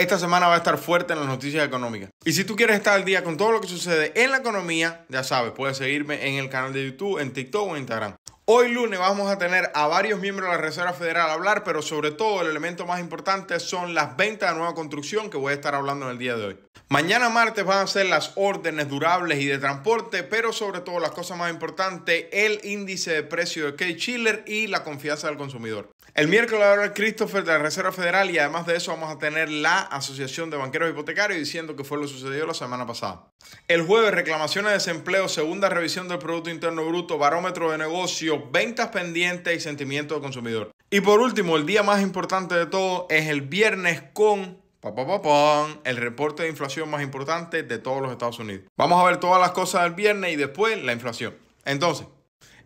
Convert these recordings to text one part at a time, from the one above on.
Esta semana va a estar fuerte en las noticias económicas. Y si tú quieres estar al día con todo lo que sucede en la economía, ya sabes, puedes seguirme en el canal de YouTube, en TikTok o en Instagram. Hoy lunes vamos a tener a varios miembros de la Reserva Federal a hablar, pero sobre todo el elemento más importante son las ventas de nueva construcción que voy a estar hablando en el día de hoy. Mañana martes van a ser las órdenes durables y de transporte, pero sobre todo las cosas más importantes, el índice de precio de Kate Schiller y la confianza del consumidor. El miércoles va a Christopher de la Reserva Federal y además de eso vamos a tener la Asociación de Banqueros Hipotecarios diciendo que fue lo sucedido la semana pasada. El jueves, reclamaciones de desempleo, segunda revisión del Producto Interno Bruto, barómetro de negocio, ventas pendientes y sentimiento del consumidor. Y por último, el día más importante de todo es el viernes con el reporte de inflación más importante de todos los Estados Unidos. Vamos a ver todas las cosas del viernes y después la inflación. Entonces,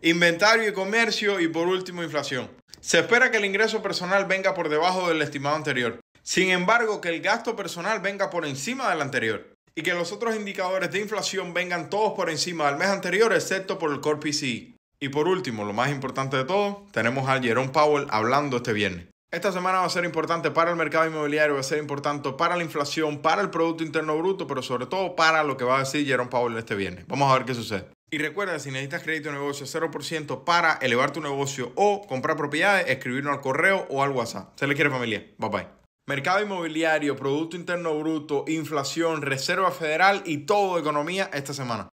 inventario y comercio y por último inflación. Se espera que el ingreso personal venga por debajo del estimado anterior. Sin embargo, que el gasto personal venga por encima del anterior y que los otros indicadores de inflación vengan todos por encima del mes anterior, excepto por el Core PCE. Y por último, lo más importante de todo, tenemos a Jerome Powell hablando este viernes. Esta semana va a ser importante para el mercado inmobiliario, va a ser importante para la inflación, para el Producto Interno Bruto, pero sobre todo para lo que va a decir Jerome Powell este viernes. Vamos a ver qué sucede. Y recuerda, si necesitas crédito de negocio 0% para elevar tu negocio o comprar propiedades, escribirnos al correo o al WhatsApp. Se le quiere familia. Bye bye. Mercado inmobiliario, Producto Interno Bruto, inflación, Reserva Federal y todo economía esta semana.